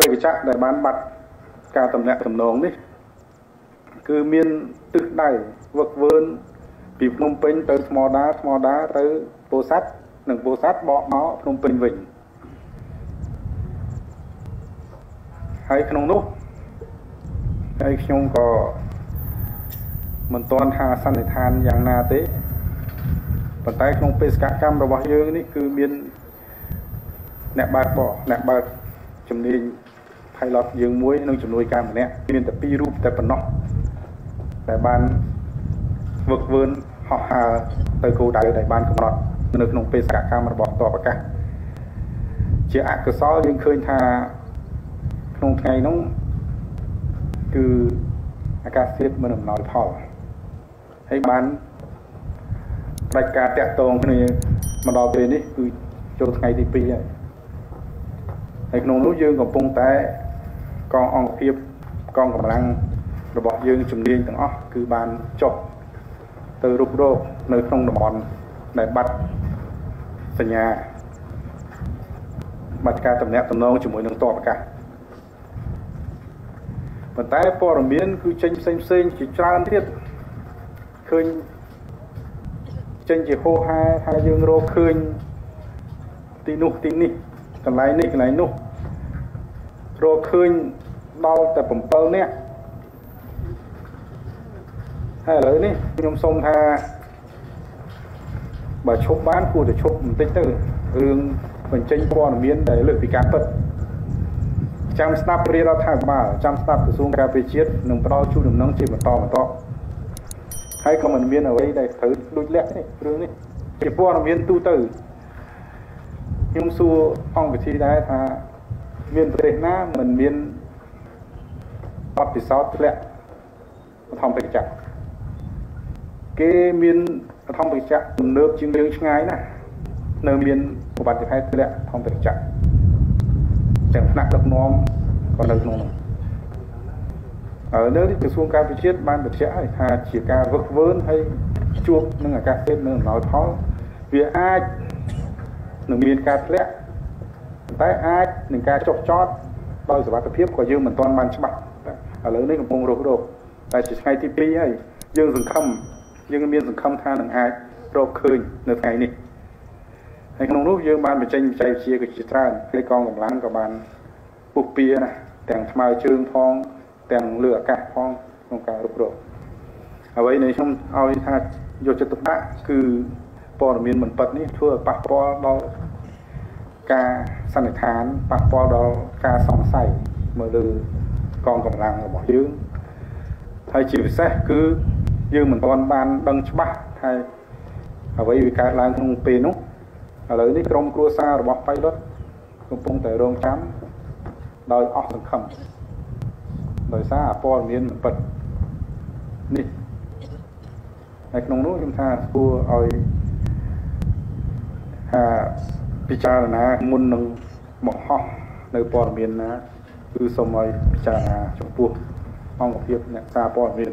បេកចៈដែលបានបាត់ការតំណាក់តំណងនេះ គឺមានទិសដៅវឹកវើពីភ្នំពេញទៅថ្មដាថ្មដាទៅពោធិ៍សាត់និងពោធិ៍សាត់បកមកភ្នំពេញវិញហើយក្នុងនោះហើយខ្ញុំក៏មិនទាន់ថាសន្និដ្ឋានយ៉ាងណាទេប៉ុន្តែក្នុងបេសកកម្មរបស់យើងនេះគឺមានអ្នកបើកបរអ្នកបើក ជំនាញ pilot យើងមួយនិងជំនួយការម្នាក់មានតែពីររូបតែប៉ុណ្ណោះដែលបានវឹកវើហោះហើរទៅគោលដៅដែលបានកំណត់នៅក្នុងបេសកកម្មរបស់តបអាកាសជាអកុសលយើងឃើញថាក្នុងថ្ងៃនោះគឺអាកាសធាតុមិនអំណោយផលហើយបានដាច់ការតាក់ទងគ្នាមកដល់ពេលនេះគឺចូលថ្ងៃទី2ហើយ ហើយក្នុងនោះយើងកំពុងតែកងអង្គភាពកងកម្លាំងរបស់យើងជំនាញទាំងអស់គឺបានចុះទៅរុករកនៅក្នុងតំបន់ដែលបាត់សញ្ញាបាត់ការតំណាក់តំណងជាមួយនឹងតបអាកាសប៉ុន្តែព័ត៌មានគឺចេញផ្សេងផ្សេងជាច្រើនទៀតឃើញចេញជាហោហាថាយើងរកឃើញទីនោះទីនេះ កន្លែងនេះកន្លែងនោះរកឃើញដល់តែ7នាក់ហើយឥឡូវនេះខ្ញុំសូមថាបើឈប់បានគួរតែឈប់បន្តិចទៅរឿងបញ្ចេញព័ត៌មានដែលលើកពីការពិតចាំស្ដាប់រាជរដ្ឋាភិបាលចាំស្ដាប់ក្រសួងការពារជាតិនឹងផ្ដល់ជូនដំណឹងជាបន្តបន្តហើយក៏មិនមានអ្វីដែលត្រូវដូចលាក់នេះរឿងនេះជាព័ត៌មានទូទៅ ខ្ញុំសួរអង្គវិធីដែរថាមានប្រទេសណាមិនមានបទពិសោធន៍ធ្លាក់បឋមបេក្ខចក្រគេមានបឋមបេក្ខចក្រទំនើបជាងយើងឆ្ងាយណាស់នៅមានឧបត្តិហេតុធ្លាក់បឋមបេក្ខចក្រទាំងថ្នាក់ដឹកនាំក៏នៅក្នុងនោះហើយនៅក្រសួងការពិជាតិបានបញ្ជាក់ហើយថាជាការវឹកវើហើយជួបនឹងអាកាសធាតុនៅអំណោយផលវាអាច នឹងមានការធ្លាក់តែអាចនឹងការចុះចតដោយសុវត្ថិភាពក៏យើងមិនទាន់បានច្បាស់ឥឡូវនេះកំពុងរករកតែជាថ្ងៃទី2ហើយយើងសង្ឃឹមយើងមានសង្ឃឹមថានឹងអាចរកឃើញនៅថ្ងៃនេះហើយក្នុងនោះយើងបានបញ្ចេញបច្ចេកវិទ្យាក៏ជាច្រើនហើយកងកម្លាំងក៏បានពុះពៀណាទាំងថ្មើរជើងផងទាំងលើអាកាសផងក្នុងការរុករកអ្វីនេះខ្ញុំឲ្យថាយកចិត្តទុកដាក់គឺ ព័ត៌មានមិនពិតនេះធ្វើឲ្យប៉ះពាល់ដល់ការសន្និដ្ឋានប៉ះពាល់ដល់ការសង្ស័យមើលលើកងកម្លាំងរបស់យើងហើយជាពិសេសគឺយើងមិនទាន់បានដឹងច្បាស់ថាអ្វីវាកើតឡើងក្នុងពេលនោះឥឡូវនេះក្រុមគ្រួសាររបស់ pilot កំពុងតែរងចាំដោយអស់សង្ឃឹមដោយសារព័ត៌មានមិនពិតនេះហើយក្នុងនោះខ្ញុំថាគួរឲ្យថា ពិចារណាមុននឹងបង្ហោះនៅព័ត៌មានណាគឺសូមឲ្យពិចារណាចំពោះអង្គភាពអ្នកសារព័ត៌មាន